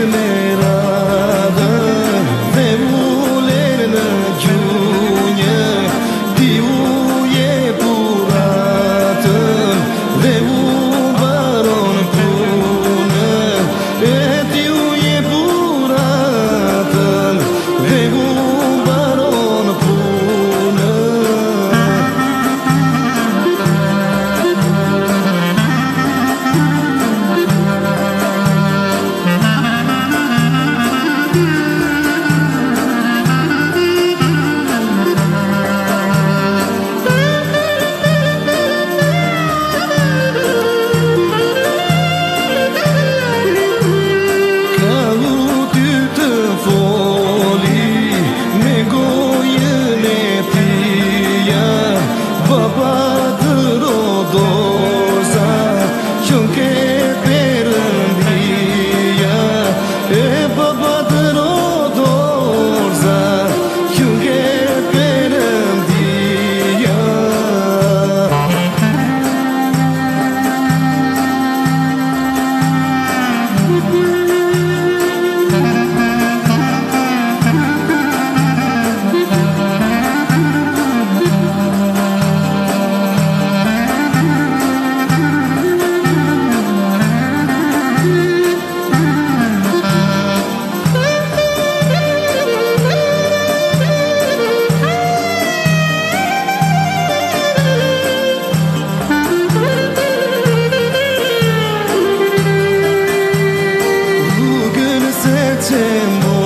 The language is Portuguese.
believe. temos.